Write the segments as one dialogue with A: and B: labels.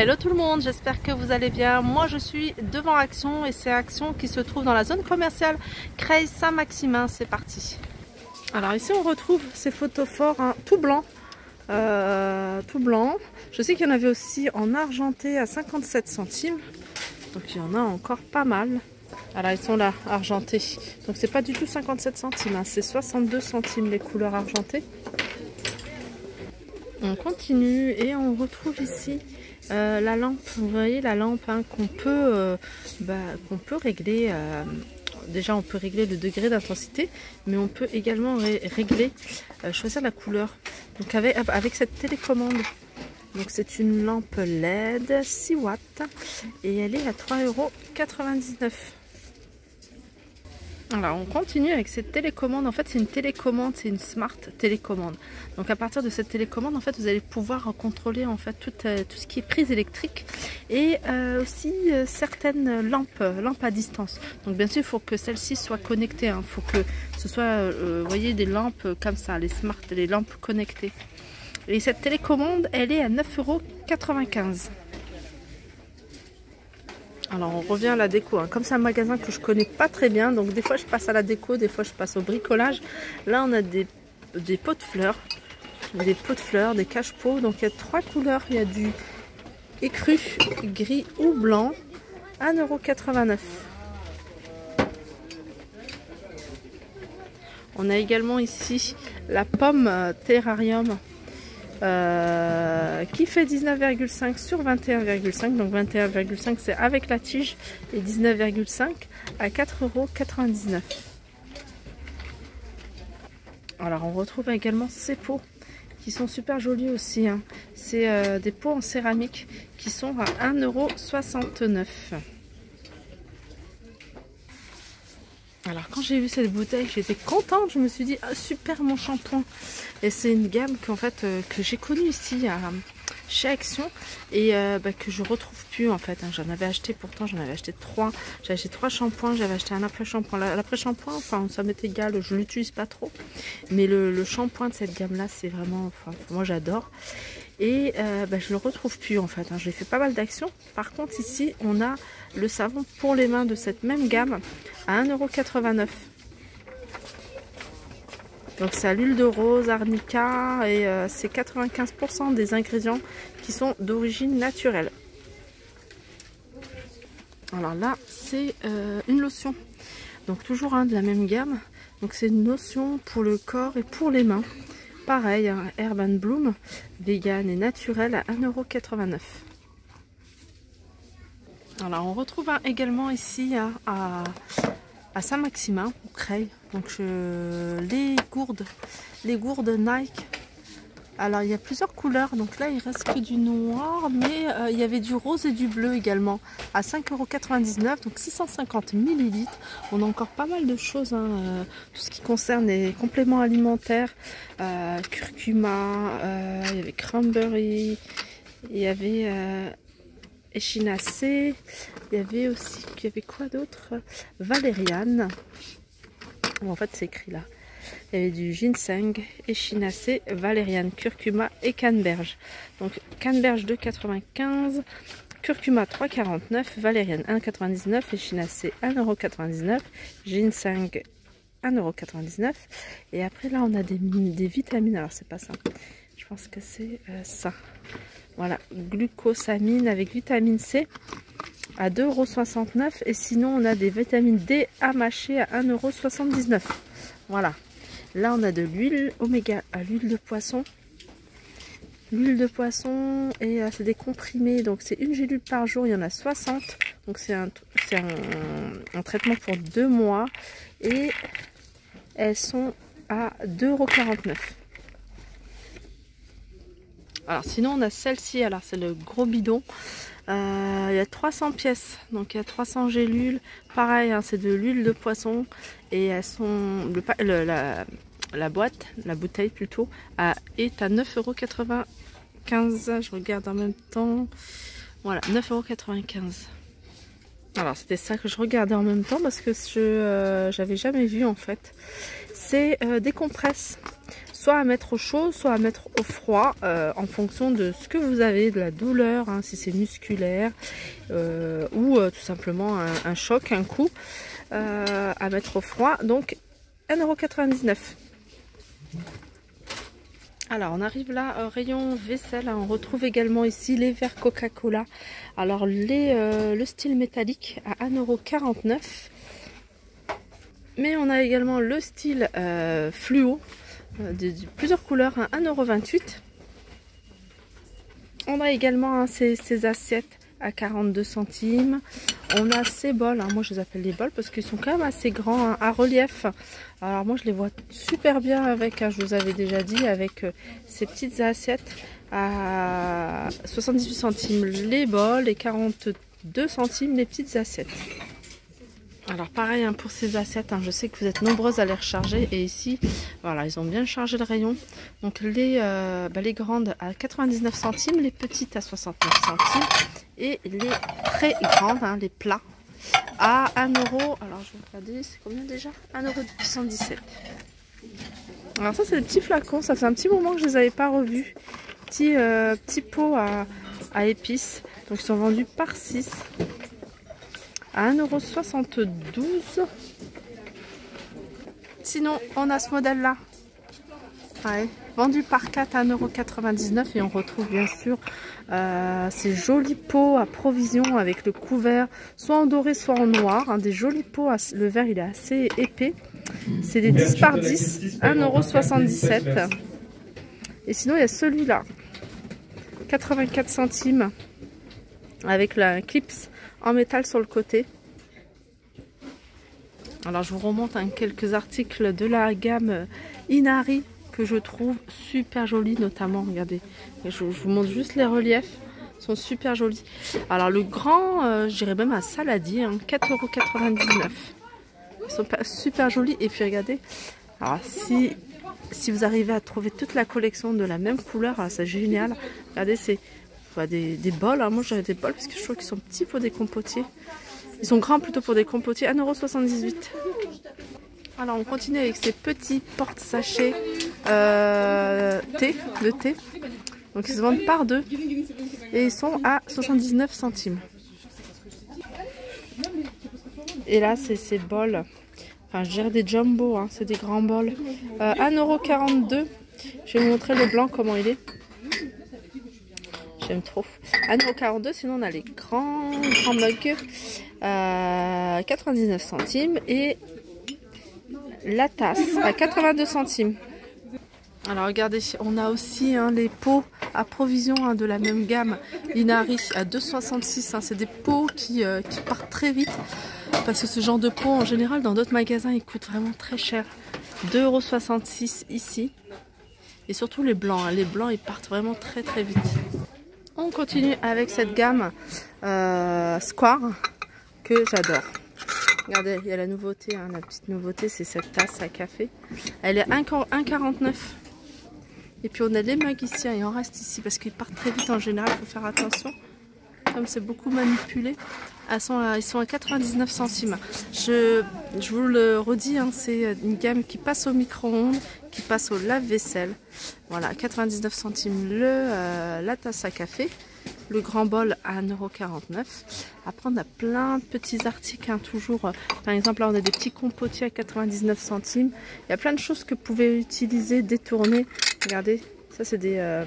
A: Hello tout le monde, j'espère que vous allez bien. Moi je suis devant Action et c'est Action qui se trouve dans la zone commerciale Creil Saint-Maximin. C'est parti. Alors ici on retrouve ces photophores hein, tout blancs. Euh, tout blanc. Je sais qu'il y en avait aussi en argenté à 57 centimes. Donc il y en a encore pas mal. Alors ils sont là, argentés. Donc c'est pas du tout 57 centimes, hein. c'est 62 centimes les couleurs argentées. On continue et on retrouve ici euh, la lampe, vous voyez la lampe hein, qu'on peut, euh, bah, peut régler. Euh, déjà on peut régler le degré d'intensité, mais on peut également régler, choisir la couleur. Donc avec, cette télécommande. Donc c'est une lampe LED 6 watts et elle est à 3,99€. Alors on continue avec cette télécommande. En fait c'est une télécommande, c'est une smart télécommande. Donc à partir de cette télécommande, en fait vous allez pouvoir contrôler en fait tout, euh, ce qui est prise électrique et euh, aussi euh, certaines lampes, lampes à distance. Donc bien sûr il faut que celle-ci soit connectée. Il faut que ce soit, vous voyez, des lampes comme ça, les smart, les lampes connectées. Et cette télécommande, elle est à 9,95€. Alors on revient à la déco. Hein. Comme c'est un magasin que je connais pas très bien, donc des fois je passe à la déco, des fois je passe au bricolage. Là on a des, pots de fleurs, des pots de fleurs, des cache-pots. Donc il y a trois couleurs. Il y a du écru, gris ou blanc. 1,89€. On a également ici la pomme terrarium euh, qui fait 19,5 sur 21,5 donc 21,5 c'est avec la tige et 19,5 à 4,99€ alors on retrouve également ces pots qui sont super jolis aussi hein. c'est euh, des pots en céramique qui sont à 1,69€ Alors quand j'ai vu cette bouteille, j'étais contente. Je me suis dit, ah, super mon shampoing. Et c'est une gamme qu'en fait euh, que j'ai connue ici à, chez Action et euh, bah, que je retrouve plus en fait. Hein. J'en avais acheté pourtant, j'en avais acheté trois. J'ai acheté trois shampoings, j'avais acheté un après-shampoing. L'après-shampoing, enfin ça m'est égal, je l'utilise pas trop. Mais le, shampoing de cette gamme là, c'est vraiment, enfin moi j'adore. Et euh, bah, je le retrouve plus en fait. Hein. J'ai fait pas mal d'actions. Par contre ici, on a le savon pour les mains de cette même gamme à 1,89€. Donc c'est à l'huile de rose, arnica et euh, c'est 95% des ingrédients qui sont d'origine naturelle. Alors là c'est euh, une lotion. Donc toujours de la même gamme. Donc c'est une lotion pour le corps et pour les mains. Pareil, hein, Herb Bloom, vegan et naturel à 1,89€. Alors on retrouve également ici hein, à, à Saint-Maximin, au Creil. Donc les gourdes, les gourdes Nike. Alors il y a plusieurs couleurs, donc là il reste que du noir, mais euh, il y avait du rose et du bleu également à 5,99€, donc 650 ml. On a encore pas mal de choses, hein, euh, tout ce qui concerne les compléments alimentaires, euh, curcuma, il y avait cranberry, il y avait échinacée, il y avait aussi, il y avait quoi d'autre? Valériane en fait c'est écrit là. Il y avait du ginseng, échinacée, valériane, curcuma et canneberge. Donc canneberge 2,95, curcuma 3,49, valériane 1,99, échinacée 1,99€, ginseng 1,99€ et après là on a des, vitamines, alors c'est pas ça, je pense que c'est euh, ça. Voilà, glucosamine avec vitamine C à 2,69€ et sinon on a des vitamines D à mâcher à 1,79€. Voilà. Là on a de l'huile oméga à l'huile de poisson. L'huile de poisson et euh, c'est des comprimés donc c'est une gélule par jour, il y en a 60. Donc c'est un, un, traitement pour deux mois et elles sont à 2,49€. Alors sinon on a celle-ci, alors c'est le gros bidon. Euh, il y a 300 pièces, donc il y a 300 gélules. Pareil, hein, c'est de l'huile de poisson et elles sont la, boîte, la bouteille plutôt, est à 9,95€. Je regarde en même temps. Voilà, 9,95€. Alors c'était ça que je regardais en même temps parce que je euh, j'avais jamais vu en fait. C'est euh, des compresses soit à mettre au chaud, soit à mettre au froid, euh, en fonction de ce que vous avez, de la douleur, hein, si c'est musculaire, euh, ou tout simplement un, choc, un coup, à mettre au froid. Donc 1,99€. Alors on arrive là, rayon vaisselle, on retrouve également ici les verres Coca-Cola. Alors les, le style métallique à 1,49€. Mais on a également le style euh, fluo, euh, de, plusieurs couleurs, à 1,28€. On a également hein, ces, assiettes à 42 centimes. On a ces bols, hein. moi je les appelle les bols parce qu'ils sont quand même assez grands, hein, à relief. Alors moi je les vois super bien avec, je vous avais déjà dit, avec euh, ces petites assiettes à 78 centimes les bols et 42 centimes les petites assiettes. Alors pareil hein, pour ces assiettes, hein, je sais que vous êtes nombreuses à les recharger et ici, voilà, ils ont bien chargé le rayon. Donc les, euh, bah, grandes à 99 centimes, les petites à 69 centimes et les très grandes, hein, les plats, à 1 euro. Alors je vais regarder, c'est combien déjà? 1,77 Alors ça c'est des petits flacons, ça fait un petit moment que je les avais pas revus. Petit, euh, petit à, à épices, donc ils sont vendus par 6 à 1,72€. Sinon, on a ce modèle-là. vendu par 4 à 1,99€ et on retrouve bien sûr euh, ces jolis pots à provision avec le couvert soit en doré soit en noir. des jolis pots, le verre il est assez épais. C'est des 10 par 10, 1,77€. Et sinon il y a celui-là, 84 centimes avec la clips en métal sur le côté. Alors je vous remonte quelques articles de la gamme Inari que je trouve super jolis notamment, regardez, je, vous montre juste les reliefs, ils sont super jolis. Alors le grand, euh, j'irais même à Saladi, hein, 4,99€. Ils sont super jolis et puis regardez, alors si, si vous arrivez à trouver toute la collection de la même couleur, c'est génial. Regardez, c'est des, bols. Hein. Moi, j'avais des bols parce que je trouve qu'ils sont petits pour des compotiers. Ils sont grands plutôt pour des compotiers. 1,78€. Alors, on continue avec ces petits porte-sachets euh, thé, de thé. Donc, ils se vendent par deux. Et ils sont à 79 centimes. Et là, c'est ces bols. Enfin, je dirais des jumbo, hein. c'est des grands bols. Euh, 1,42€. Je vais vous montrer le blanc, comment il est. J'aime trop. 1,42€, sinon on a les grands, grands mugs. à 99 centimes. Et la tasse à 82 centimes. Alors regardez, on a aussi hein, les pots à provision hein, de la même gamme Inari à 2,66. Hein. C'est des pots qui, euh, qui, partent très vite parce que ce genre de pot en général dans d'autres magasins il coûte vraiment très cher. 2,66€ ici. Et surtout les blancs. Les blancs ils partent vraiment très très vite. On continue avec cette gamme euh, Square que j'adore. Regardez, il y a la nouveauté, hein, la petite nouveauté, c'est cette tasse à café. Elle est 1,49. Et puis on a les hein, il en reste ici parce qu'ils partent très vite en général, il faut faire attention. Comme c'est beaucoup manipulé, ils sont à 99 centimes. Je, vous le redis, hein, c'est une gamme qui passe au micro-ondes, qui passe au lave-vaisselle. Voilà, 99 centimes le, euh, la tasse à café. Le grand bol à 1,49€. Après, on a plein de petits articles, hein, toujours. Euh, par exemple, là, on a des petits compotiers à 99 centimes. Il y a plein de choses que vous pouvez utiliser, détourner. Regardez, ça, c'est des, euh,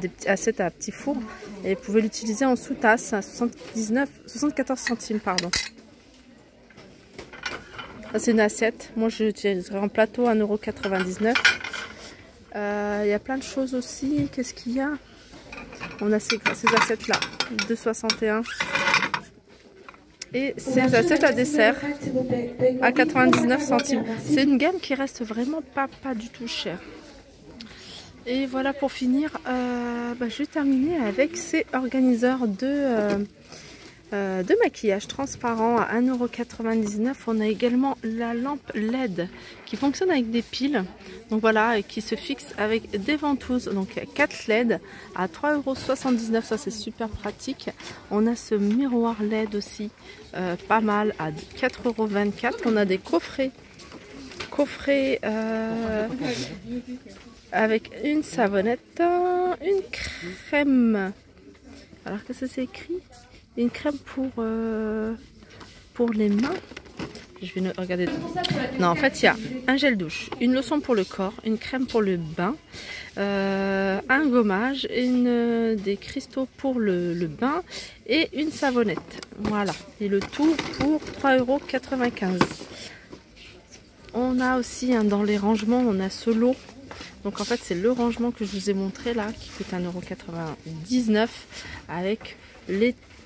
A: des assiettes à petit four. Et vous pouvez l'utiliser en sous-tasse à 79, 74 centimes. pardon. Ça, c'est une assiette. Moi, je l'utiliserai en plateau à 1,99€. Euh, il y a plein de choses aussi. Qu'est-ce qu'il y a? On a ces, assiettes-là, 2,61. Et ces assiettes à dessert à 99 centimes. C'est une gamme qui reste vraiment pas, pas du tout chère. Et voilà pour finir, euh, bah, je vais terminer avec ces organiseurs de, euh, euh, de maquillage transparent à 1,99€. On a également la lampe LED qui fonctionne avec des piles. Donc voilà, et qui se fixe avec des ventouses. Donc 4 LED à 3,79€. Ça c'est super pratique. On a ce miroir LED aussi, pas mal, à 4,24€. On a des coffrets. Coffrets... Euh, avec une savonnette, une crème. Alors que ça c'est écrit Une crème pour, euh, pour les mains. Je vais regarder. Non, en fait, il y a un gel douche, une lotion pour le corps, une crème pour le bain, euh, un gommage, des cristaux pour le, le, bain et une savonnette. Voilà. Et le tout pour 3,95€. On a aussi hein, dans les rangements, on a ce lot. Donc en fait, c'est le rangement que je vous ai montré là, qui coûte 1,99€ avec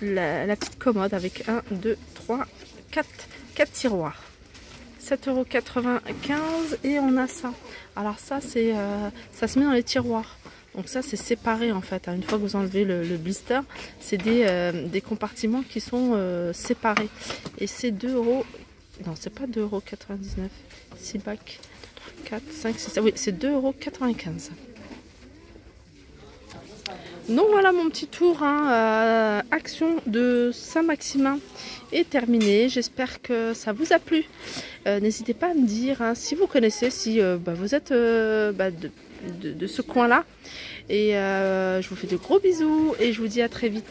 A: la, petite commode avec 1, 2, 3, 4 4 tiroirs. 7,95€ et on a ça. Alors ça, c'est euh, ça se met dans les tiroirs. Donc ça, c'est séparé en fait. Une fois que vous enlevez le, blister, c'est des, euh, des, compartiments qui sont euh, séparés. Et c'est 2 euros. Non, c'est pas 2,99€. 6 bacs. 4, 5, 6, oui, c'est 2,95€. Donc voilà mon petit tour hein, action de Saint-Maximin est terminé. J'espère que ça vous a plu. Euh, n'hésitez pas à me dire hein, si vous connaissez, si euh, bah, vous êtes euh, bah, de, ce coin-là. Et je vous fais de gros bisous et je vous dis à très vite.